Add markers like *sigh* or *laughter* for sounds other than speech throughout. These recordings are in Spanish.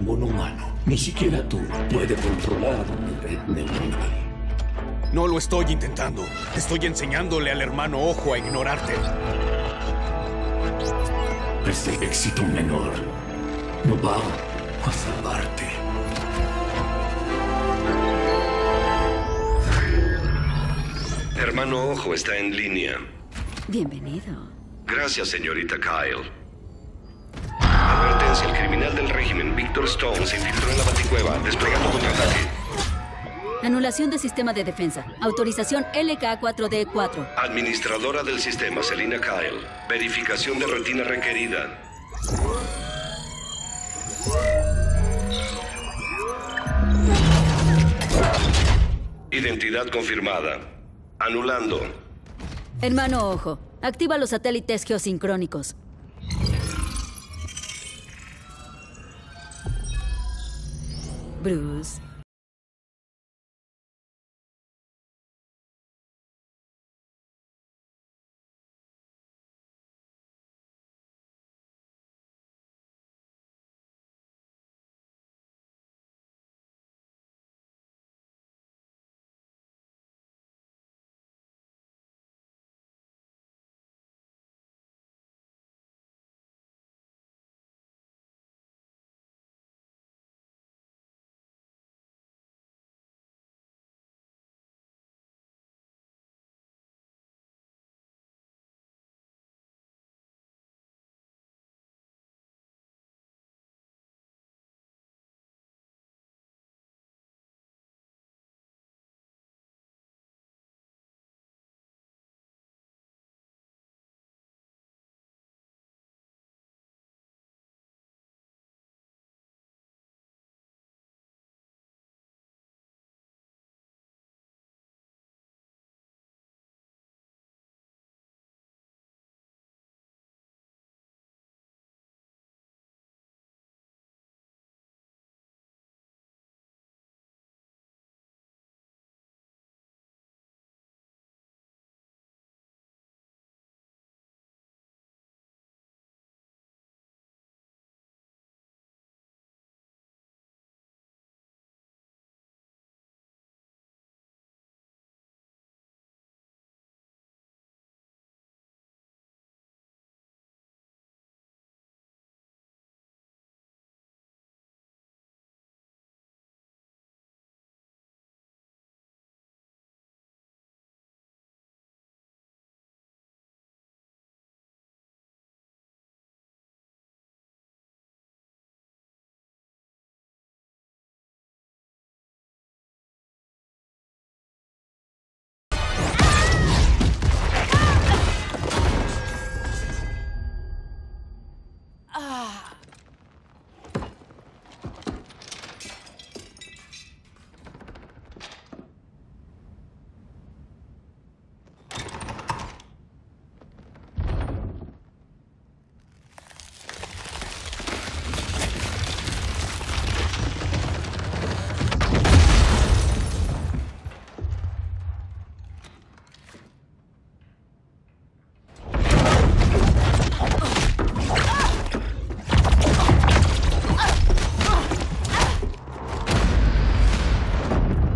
ningún humano, ni siquiera tú, puede controlar mi red neuronal. No lo estoy intentando. Estoy enseñándole al hermano Ojo a ignorarte. Este éxito menor no va a salvarte. Hermano Ojo está en línea. Bienvenido. Gracias, señorita Kyle. Advertencia, el criminal del régimen, Victor Stone, se infiltró en la baticueva, desplegando contraataque. Anulación de sistema de defensa. Autorización LK4D4. Administradora del sistema, Selina Kyle. Verificación de retina requerida. Identidad confirmada. Anulando. Hermano Ojo, activa los satélites geosincrónicos. Bruce.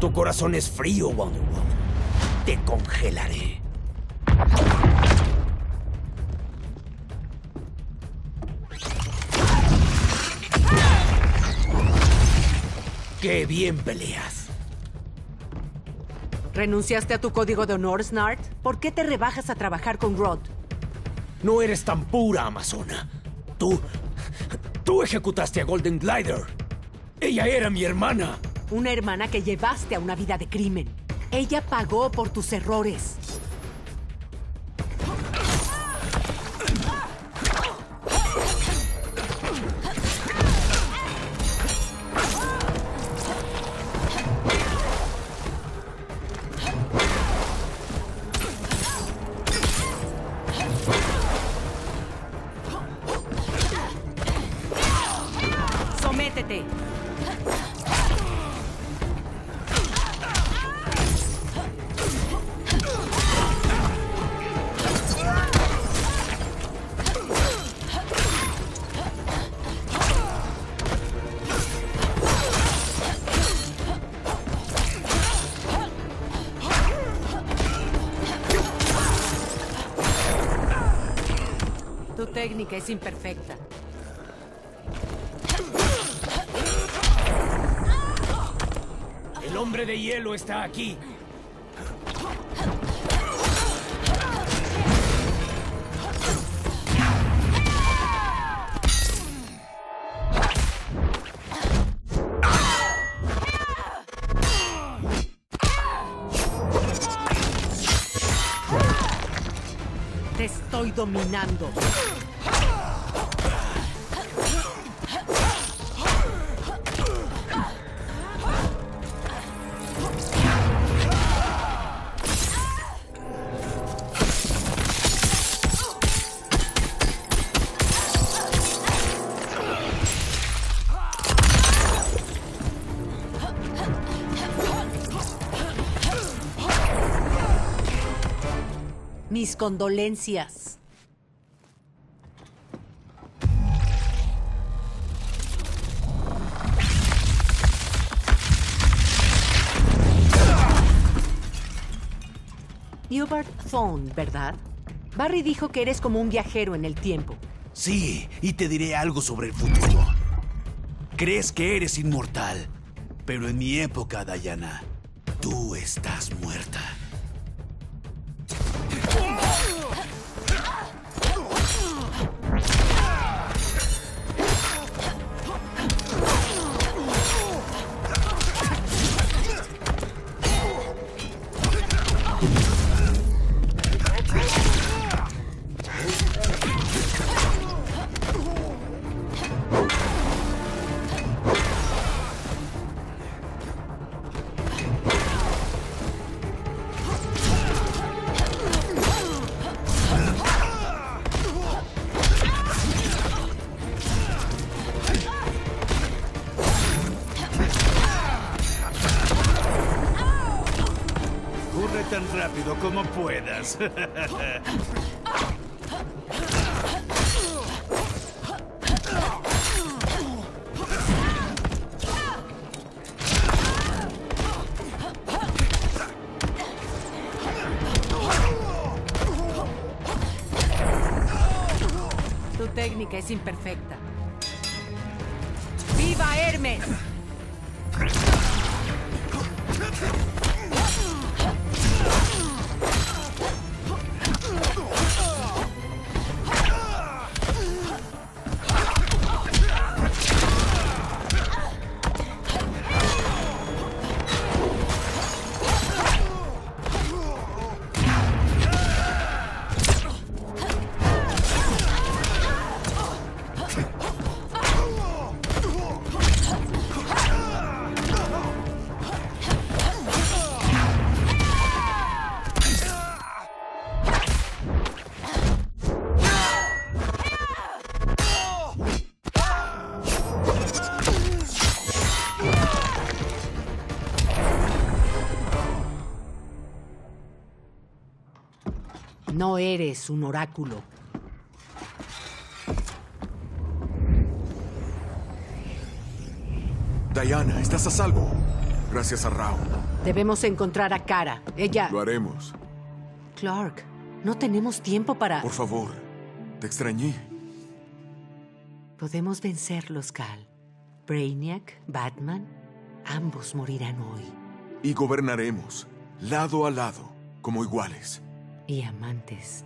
Tu corazón es frío, Wonder Woman. Te congelaré. ¡Qué bien peleas! ¿Renunciaste a tu código de honor, Snart? ¿Por qué te rebajas a trabajar con Rod? No eres tan pura, Amazona. Tú... Tú ejecutaste a Golden Glider. Ella era mi hermana. Una hermana que llevaste a una vida de crimen. Ella pagó por tus errores. Técnica es imperfecta. El hombre de hielo está aquí. Te estoy dominando. Condolencias. Hubert Thorne, ¿verdad? Barry dijo que eres como un viajero en el tiempo. Sí, y te diré algo sobre el futuro. Crees que eres inmortal, pero en mi época, Diana, tú estás muerta. Como puedas. Tu técnica es imperfecta. ¡Viva Hermes! No eres un oráculo. Diana, estás a salvo. Gracias a Rao. Debemos encontrar a Kara. Ella... Lo haremos. Clark, no tenemos tiempo para... Por favor. Te extrañé. Podemos vencerlos, Cal. Brainiac, Batman, ambos morirán hoy. Y gobernaremos, lado a lado, como iguales. Y amantes.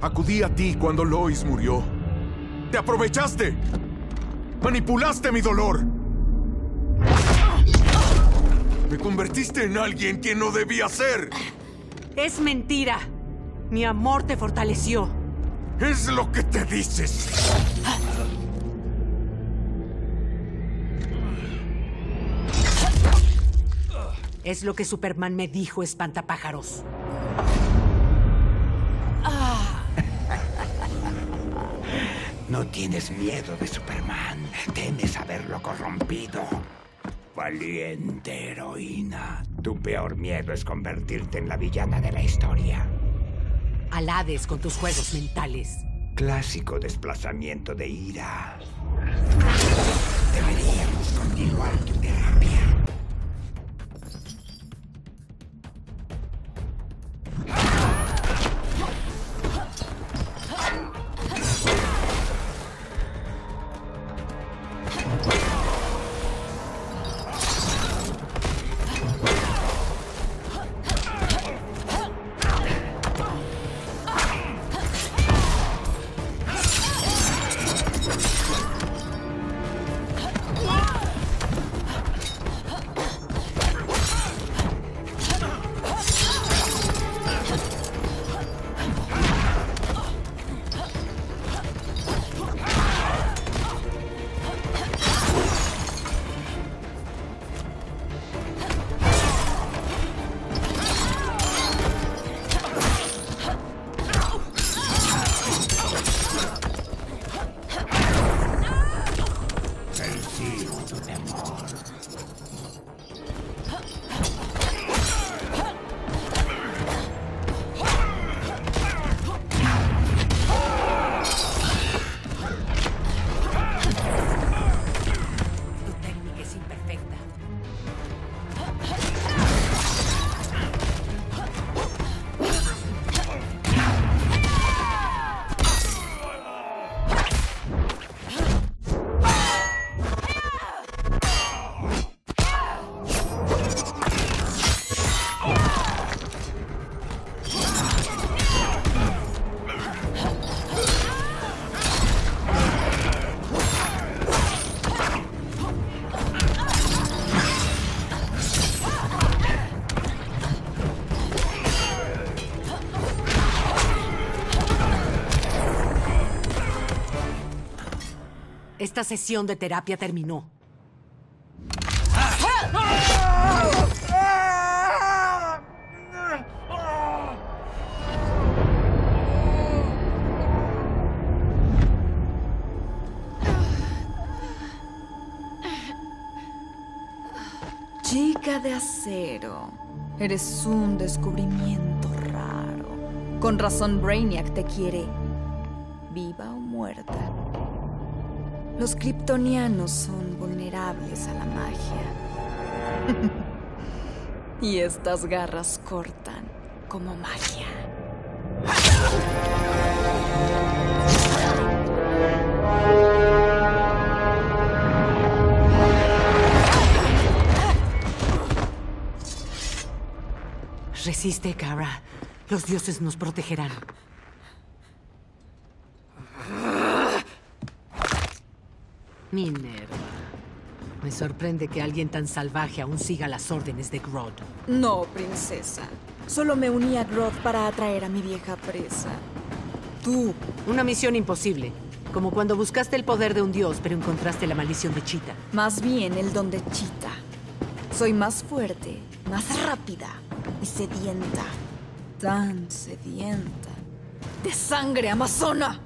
Acudí a ti cuando Lois murió. ¡Te aprovechaste! ¡Manipulaste mi dolor! Me convertiste en alguien que no debía ser. Es mentira. Mi amor te fortaleció. Es lo que te dices. Es lo que Superman me dijo, espantapájaros. No tienes miedo de Superman. Temes haberlo corrompido. Valiente heroína. Tu peor miedo es convertirte en la villana de la historia. Alades con tus juegos mentales. Clásico desplazamiento de ira. Deberíamos continuar tu Esta sesión de terapia terminó. Chica de acero, eres un descubrimiento raro. Con razón Brainiac te quiere, viva o muerta. Los kryptonianos son vulnerables a la magia. *laughs* y estas garras cortan como magia. Resiste, Kara. Los dioses nos protegerán. Minerva. Me sorprende que alguien tan salvaje aún siga las órdenes de Grodd. No, princesa. Solo me uní a Grodd para atraer a mi vieja presa. Tú. Una misión imposible. Como cuando buscaste el poder de un dios, pero encontraste la maldición de Cheetah. Más bien el don de Cheetah. Soy más fuerte, más rápida y sedienta. Tan sedienta. De sangre amazona.